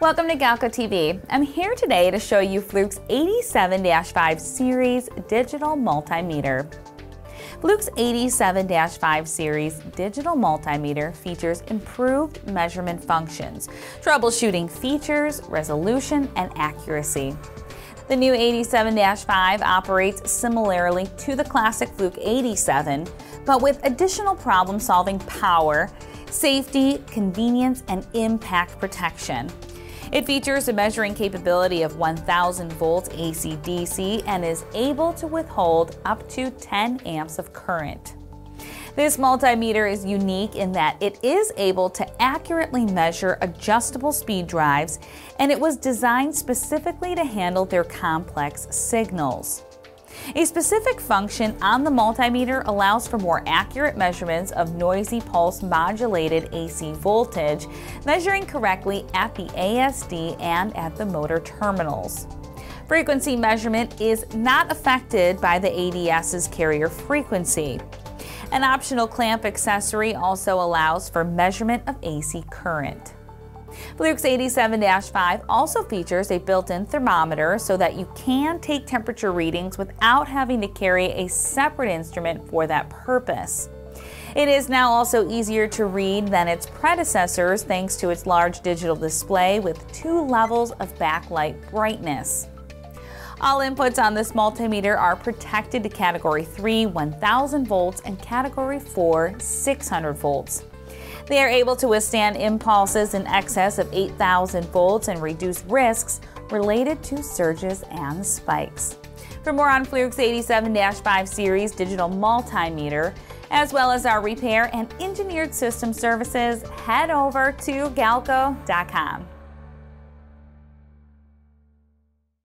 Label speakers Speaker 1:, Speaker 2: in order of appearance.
Speaker 1: Welcome to Galco TV. I'm here today to show you Fluke's 87-5 Series Digital Multimeter. Fluke's 87-5 Series Digital Multimeter features improved measurement functions, troubleshooting features, resolution, and accuracy. The new 87-5 operates similarly to the classic Fluke 87, but with additional problem-solving power, safety, convenience, and impact protection. It features a measuring capability of 1000 volts AC-DC and is able to withhold up to 10 amps of current. This multimeter is unique in that it is able to accurately measure adjustable speed drives and it was designed specifically to handle their complex signals. A specific function on the multimeter allows for more accurate measurements of noisy pulse modulated AC voltage, measuring correctly at the ASD and at the motor terminals. Frequency measurement is not affected by the ADS's carrier frequency. An optional clamp accessory also allows for measurement of AC current. Fluke's 87-5 also features a built-in thermometer so that you can take temperature readings without having to carry a separate instrument for that purpose. It is now also easier to read than its predecessors thanks to its large digital display with two levels of backlight brightness. All inputs on this multimeter are protected to Category 3 1000 volts and Category 4 600 volts. They are able to withstand impulses in excess of 8,000 volts and reduce risks related to surges and spikes. For more on Fluke's 87-5 series digital multimeter, as well as our repair and engineered system services, head over to galco.com.